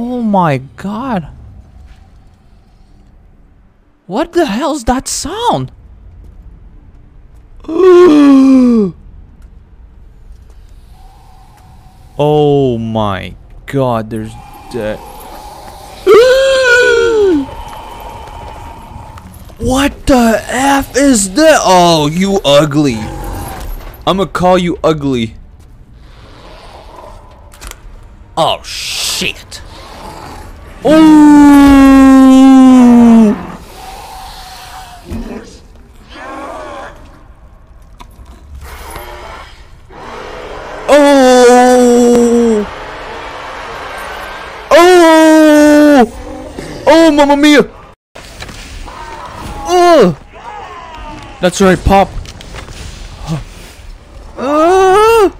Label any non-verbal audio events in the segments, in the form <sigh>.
Oh my god. What the hell's that sound? <gasps> oh my god, there's that. <gasps> what the F is that? Oh, you ugly. I'm gonna call you ugly. Oh shit. Oh. Oh. Oh. Oh, mamma mia. Oh. That's right, pop. Ah. Oh,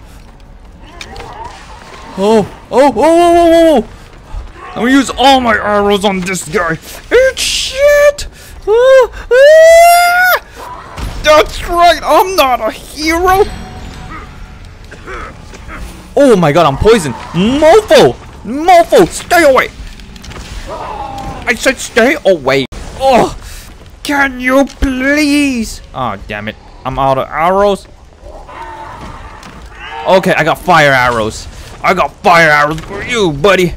oh, oh, oh, oh, oh. I'm gonna use all my arrows on this guy. Eat shit! That's right, I'm not a hero. Oh my god, I'm poisoned. Mofo! Mofo, stay away! I said stay away. Oh, can you please? Oh, damn it. I'm out of arrows. Okay, I got fire arrows. I got fire arrows for you, buddy.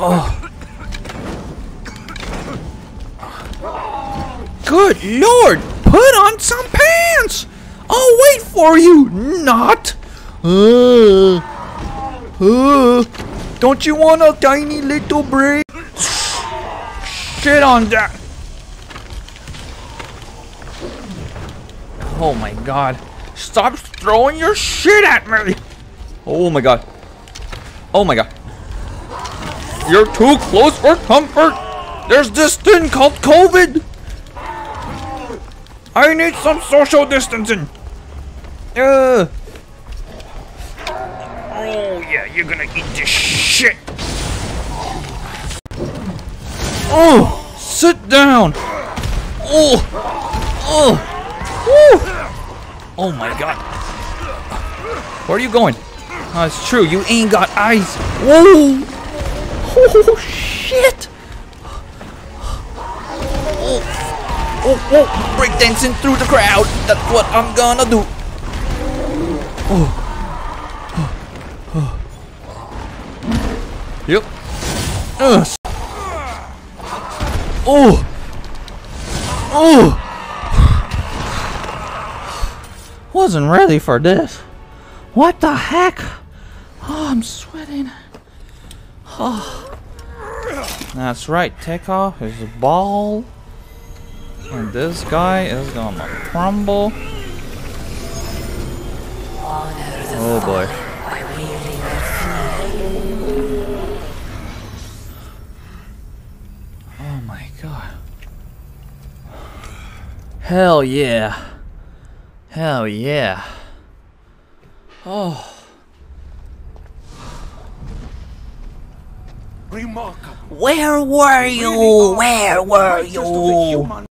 Oh. Good lord! Put on some pants! I'll wait for you! Not! Uh, uh, don't you want a tiny little break? Shit on that! Oh my god. Stop throwing your shit at me! Oh my god. Oh my god. You're too close for comfort! There's this thing called COVID! I need some social distancing! Uh. Oh yeah, you're gonna eat this shit! Oh! Sit down! Oh! Oh! Woo! Oh my god. Where are you going? Oh, it's true, you ain't got eyes. Whoa! Oh shit! Oh, oh, oh, breakdancing through the crowd. That's what I'm gonna do. Oh. Oh. Yep. Ugh. Oh. Oh. Wasn't ready for this. What the heck? Oh, I'm sweating. Oh. That's right, take off his ball. And this guy is gonna crumble. Oh boy. Oh my god. Hell yeah. Hell yeah. Oh. Remarkable. Where were you? Where were you?